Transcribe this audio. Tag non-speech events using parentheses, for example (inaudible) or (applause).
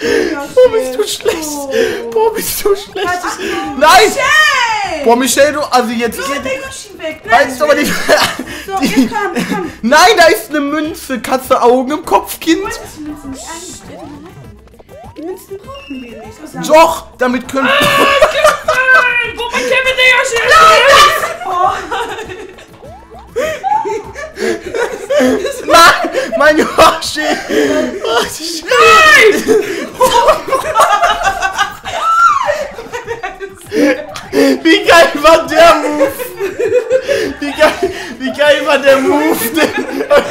Boah, bist du schlecht. Boah, bist du schlecht. Nein! Hey! Boah, Michelle, du, also jetzt Du geht... hast den Yoshi weg. Nein, ist aber nicht... So, Die, jetzt komm, komm. nein, da ist eine Münze. Katze Augen im Kopf, Kind. Du? Die Münzen brauchen wir nicht. Doch, damit können... Nein, wo mein Kevin der Yoshi ist? Nein, mein Yoshi. Oh, die Wie geil war der Move? Wie geil, wie geil war der Move? (laughs)